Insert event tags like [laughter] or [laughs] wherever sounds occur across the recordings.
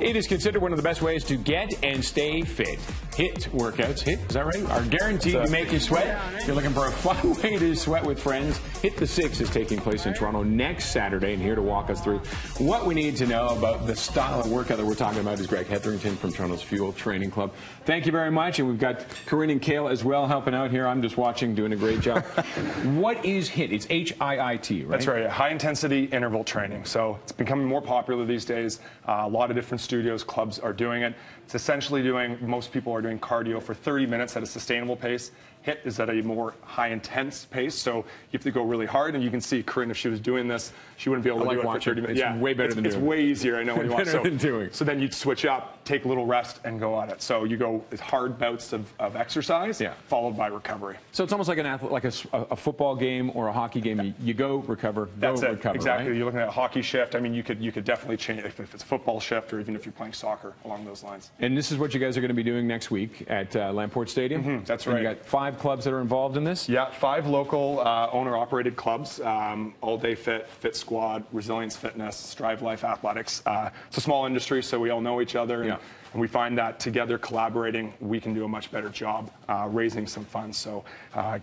It is considered one of the best ways to get and stay fit. HIIT workouts, HIIT, is that right? Are guaranteed to make you sweat. You're looking for a [laughs] fun way to sweat with friends. HIIT the 6ix is taking place in Toronto next Saturday, and here to walk us through what we need to know about the style of workout that we're talking about is Greg Hetherington from Toronto's Fuel Training Club. Thank you very much, and we've got Corinne and Kale as well helping out here. I'm just watching, doing a great job. [laughs] what is HIIT? It's H-I-I-T, right? That's right, high intensity interval training. So it's becoming more popular these days. Uh, a lot of different studios, clubs are doing it. It's essentially doing, most people are doing cardio for 30 minutes at a sustainable pace. HIIT is at a more high intense pace, so you have to go really hard. And you can see Corinne, if she was doing this, she wouldn't be able to like do it for 30 minutes. It's way better it's, than It's doing. way easier, I know what you [laughs] want. So, than doing. so then you'd switch up, take a little rest, and go at it. So you go with hard bouts of, of exercise, Yeah. followed by recovery. So it's almost like an athlete, like a, a- football game or a hockey game. You, you go, recover, go, That's it. recover. exactly. right? You're looking at a hockey shift. I mean, you could you could definitely change if, if it's a football shift or even if you're playing soccer along those lines. And this is what you guys are going to be doing next week at uh, Lamport Stadium. that's And You got five clubs that are involved in this. Yeah, five local uh, owner-operated clubs: um, All Day Fit, Fit Squad, Resilience Fitness, Strive Life Athletics. Uh, it's a small industry, so we all know each other, and, Yeah. and we find that together, collaborating, we can do a much better job uh, raising some funds. So. Uh,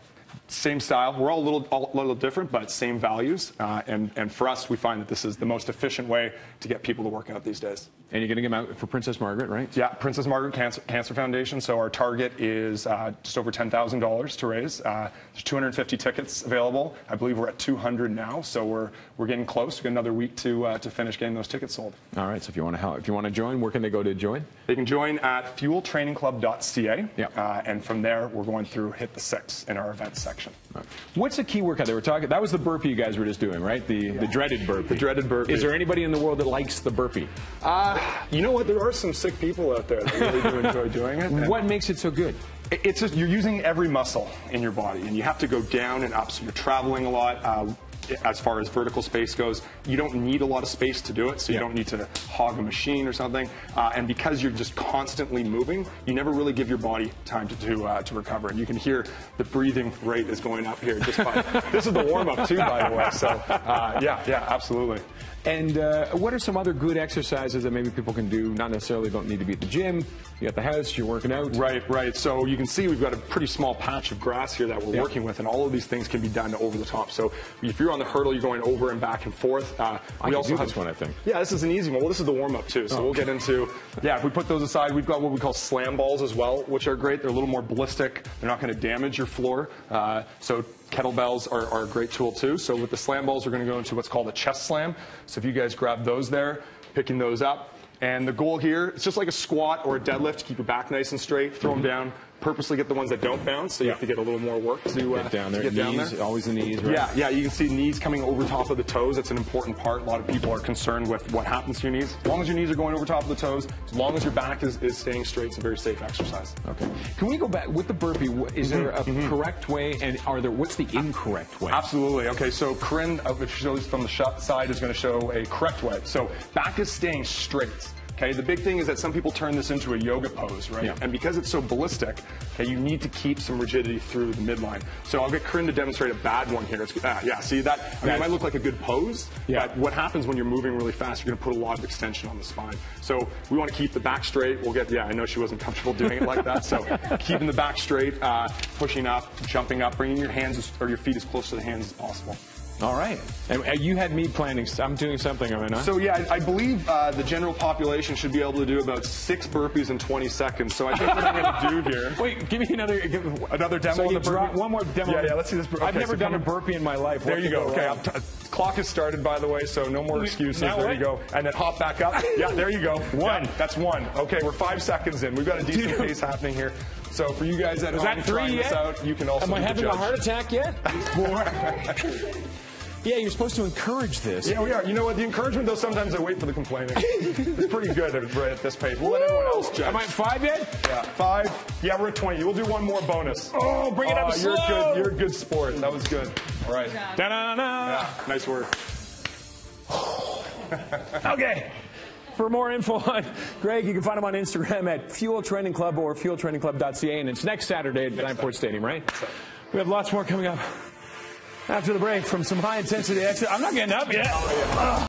same style. We're all a little, all, a little different, but same values. Uh, and, and for us, we find that this is the most efficient way to get people to work out these days. And you're going to get them out for Princess Margaret, right? Yeah, Princess Margaret Cancer, Cancer Foundation. So our target is uh, just over $10,000 to raise. Uh, there's 250 tickets available. I believe we're at 200 now, so we're we're getting close. We've got another week to uh, to finish getting those tickets sold. All right. So if you want to help, if you want to join, where can they go to join? They can join at fueltrainingclub.ca, Yep. uh, and from there we're going through HIIT the 6ix in our events section. What's the key workout they were talking? That was the burpee you guys were just doing, right? The the dreaded burpee. The dreaded burpee. Is there anybody in the world that likes the burpee? Uh, [sighs] you know what? There are some sick people out there that really do enjoy doing it. What makes it so good? It's just you're using every muscle in your body, and you have to go down and up. So you're traveling a lot. Uh, as far as vertical space goes, you don't need a lot of space to do it, so you Yeah. don't need to hog a machine or something. Uh, and because you're just constantly moving, you never really give your body time to to, uh, to recover. And you can hear the breathing rate is going up here. Just by, [laughs] this is the warm up too, by the way. So uh, yeah, yeah, absolutely. And uh, what are some other good exercises that maybe people can do? Not necessarily don't need to be at the gym. You at the house, you're working out. Right, right. So you can see we've got a pretty small patch of grass here that we're Yeah. working with, and all of these things can be done over the top. So if you're on the hurdle, you're going over and back and forth. Uh, I can do this one, I think. Yeah, this is an easy one. Well, this is the warm up too. So Oh, we'll get into. Yeah, if we put those aside, we've got what we call slam balls as well, which are great. They're a little more ballistic. They're not going to damage your floor. Uh, so kettlebells are, are a great tool too. So with the slam balls, we're going to go into what's called a chest slam. So if you guys grab those there, picking those up. And the goal here, it's just like a squat or a deadlift to keep your back nice and straight, throw them down, purposely get the ones that don't bounce, so you have to get a little more work to, uh, Get down there. get down knees, there. always the knees, right? Yeah, yeah, you can see knees coming over top of the toes. That's an important part. A lot of people are concerned with what happens to your knees. As long as your knees are going over top of the toes, as long as your back is, is staying straight, it's a very safe exercise. Okay. Can we go back with the burpee? Is there a Mm-hmm, correct way, and are there? What's the incorrect way? Absolutely. Okay, so Corinne, if she shows from the side, is going to show a correct way. So back is staying straight. Okay, the big thing is that some people turn this into a yoga pose, right? Yeah. And because it's so ballistic, okay, you need to keep some rigidity through the midline. So I'll get Corinne to demonstrate a bad one here. Ah, yeah, see that? I mean, it might look like a good pose, Yeah. but what happens when you're moving really fast, you're going to put a lot of extension on the spine. So we want to keep the back straight. We'll get, yeah, I know she wasn't comfortable doing it like that. So [laughs] keeping the back straight, uh, pushing up, jumping up, bringing your hands as, or your feet as close to the hands as possible. All right. And uh, you had me planning. I'm doing something, am I not? So yeah, I, I believe uh, the general population should be able to do about six burpees in 20 seconds. So I think what I'm going to do here. Wait, give me another. Give, Another demo So you the burpee? one more demo. Yeah, yeah, let's see this bur- I've never so done a burpee in my life. There What you go. Okay, wrong? I'm t- clock has started by the way, so no more excuses. Now there what? you go. And then hop back up. [laughs] Yeah, there you go. One. Yeah, that's one. Okay, we're five seconds in. We've got a decent Dude. pace happening here. So for you guys at Is home that three trying yet? this out, you can also Am I having a heart attack yet? [laughs] [laughs] Four. Yeah, you're supposed to encourage this. Yeah, oh, we are. You know what? The encouragement, though, sometimes I wait for the complaining. it's pretty good at, right at this pace. We'll let everyone else judge. Am I at five yet? Yeah, five. Yeah, we're at 20. We'll do one more bonus. Oh, bring it up Oh, you're slow. good. You're a good sport. That was good. All right. Da-da-da. Yeah, nice work. [laughs] Okay. For more info on Greg, you can find him on Instagram at Fuel Training Club or fueltrainingclub.ca. And it's next Saturday at Lamport Stadium, right? We have lots more coming up after the break from some high intensity exercise. I'm not getting up yet.